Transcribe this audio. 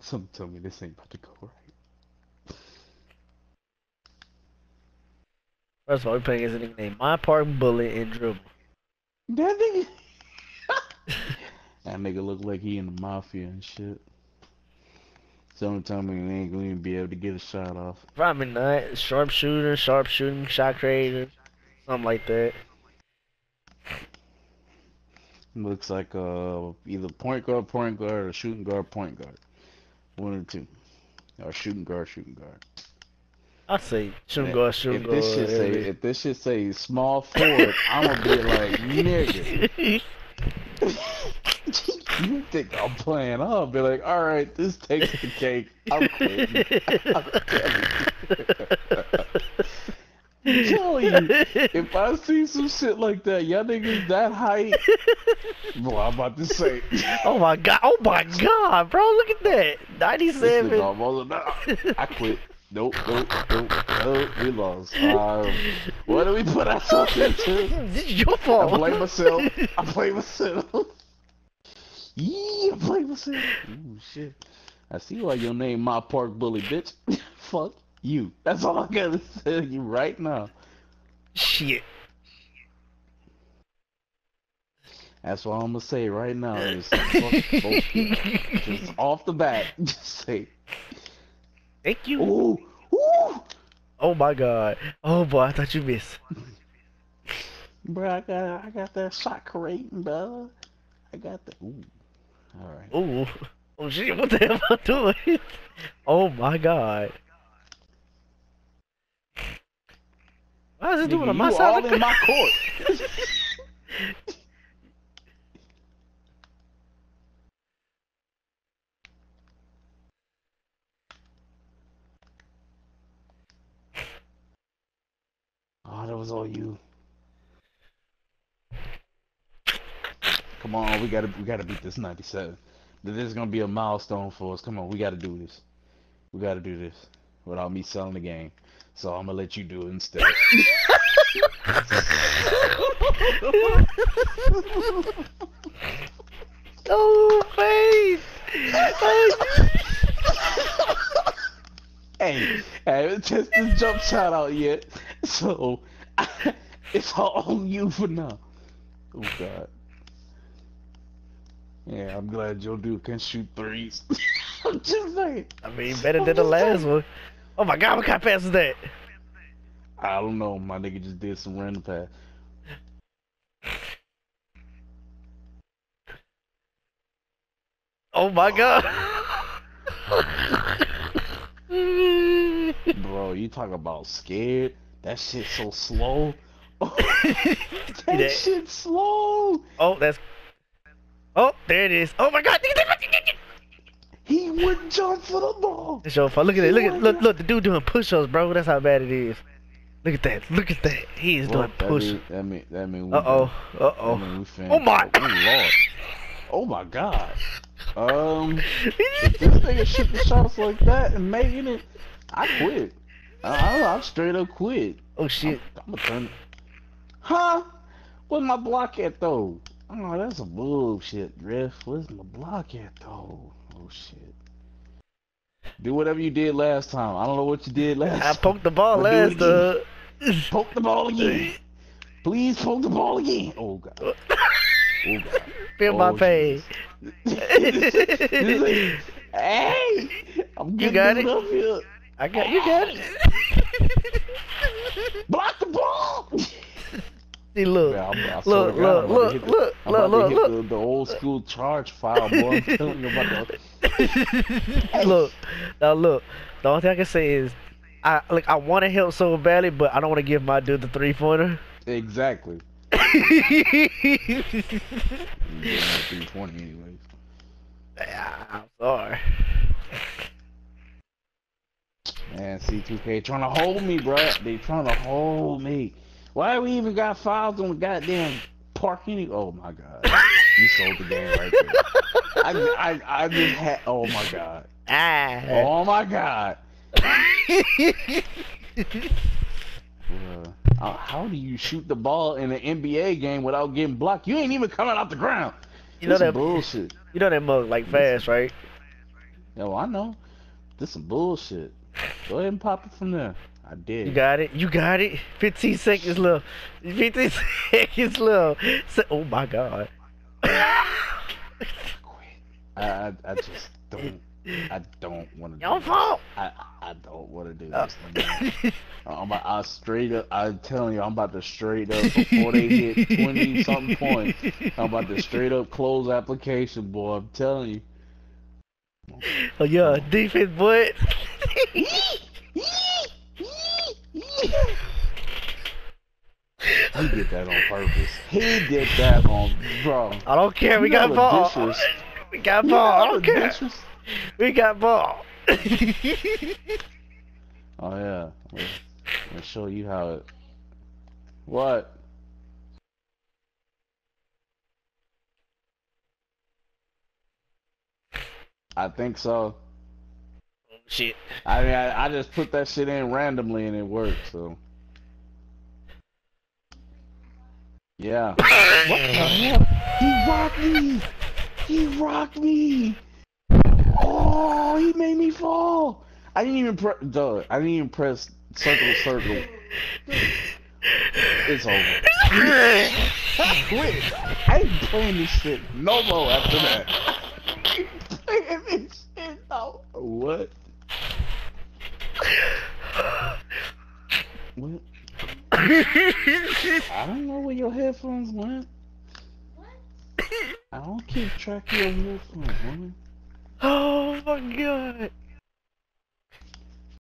Something tell me this ain't about to go right. First of all, we playing against a nigga My Park Bullet and Dribble. That nigga. that nigga look like he in the mafia and shit. Someone tell me they ain't gonna even be able to get a shot off. Probably not. Sharpshooter, sharpshooting, shot creator, something like that. Looks like uh either point guard, point guard, or shooting guard, point guard. One or two. Or shooting guard, shooting guard. I'd say shooting guard, shooting if guard. this shit say if this shit say small forward, I'ma be like nigga. you think I'm playing? I'll be like, all right, this takes the cake. I'm quitting. I'm telling you, if I see some shit like that, y'all niggas that height, boy, I'm about to say, oh my god! Oh my god, bro! Look at that. this Ninety-seven. almost. I quit. Nope, nope, nope, nope, we lost. Um, what do we put ourselves into? This is your I fault. blame myself. I blame myself. Yeah, I blame myself. Ooh, shit. I see why your name my park bully, bitch. Fuck you. That's all I gotta tell you right now. Shit. That's what I'm gonna say right now. Is. Just off the bat, just say, Thank you. ooh, ooh. Oh my god. Oh boy, I thought you missed. Bro, I got, I got that shot creating, bro. I got the. Ooh. All right. Ooh. Oh shit, what the hell am I doing? Oh my god. Why is it doing on my side? all in my court. oh, that was all you. Come on, we gotta we gotta beat this 97. This is gonna be a milestone for us. Come on, we gotta do this. We gotta do this without me selling the game. So I'm gonna let you do it instead. Oh, face. hey, I haven't tested the jump shot out yet, so it's all on you for now. Oh God. Yeah, I'm glad Joe Duke can shoot threes. I'm just saying. I mean, better than the last one. Oh my god, what kind of pass is that? I don't know. My nigga just did some random pass. Oh my oh. god. Bro, you talk about scared? That shit so slow. that that- shit slow. oh, that's. Oh, there it is. Oh my god. He wouldn't jump for the ball. It's your fault. Look at it. Look at look look the dude doing push-ups, bro. That's how bad it is. Look at that. Look at that. He is Well, doing that push. mean, that mean that mean we Uh oh. Uh That oh. mean we fin- Oh my- Oh, Lord. Oh my God. Um, if this nigga shoot the shots like that and making it, I quit. I, I, I straight up quit. Oh shit. I'm gonna turn. Huh? Where's my block at though? Oh, that's a bullshit, Riff. Where's my block at though? Oh shit. Do whatever you did last time. I don't know what you did last. I poked the ball last. Uh. Poke the ball again. Please poke the ball again. Oh god. Oh god. Feel my Oh, pain. hey, I'm You got it it? up here. I got you. Got it. Block the ball. See, look. Yeah, I swear Look, look, look, the- look, I'm look, look, look. The, the old school charge file, boy. I'm telling you about look, now look. The only thing I can say is, I like I want to help so badly, but I don't want to give my dude the three pointer. Exactly. You're getting like 320 anyways. Yeah, I'm sorry. Man, C2K trying to hold me, bro. They trying to hold me. Why we even got fouls on the goddamn parking? Oh my god. You sold the game right there. I, I, I just had. Oh my god. Ah. Oh my god. Uh, how do you shoot the ball in an NBA game without getting blocked? You ain't even coming out the ground. You know This is that bullshit. you know that mug like fast, right? Yo, I know. This some bullshit. Go ahead and pop it from there. I did. You got it. You got it. 15 seconds left. 15 seconds left. So, oh my god. Quit. I, I, I just don't. I don't want to. Your fault. I, I don't want to do this. I'm about, I straight up. I'm telling you, I'm about to straight up before they hit twenty something points. I'm about to straight up close application, boy. I'm telling you. oh yeah, defense, boy. He did that on purpose. He did that on, bro. I don't care. We got ball. We got ball. I don't care. We got ball. Oh yeah. Let me show you how it. What? I think so. Shit. I mean, I, I just put that shit in randomly and it worked. So. Yeah. What the hell? He rocked me. He rocked me. Oh, he made me fall. I didn't even press. Duh, I didn't even press circle, circle. It's over. I quit. I ain't playing this shit no more after that. I ain't playing this shit no. What? What? I don't know where your headphones went. What? I don't keep track of your headphones, woman. oh my god.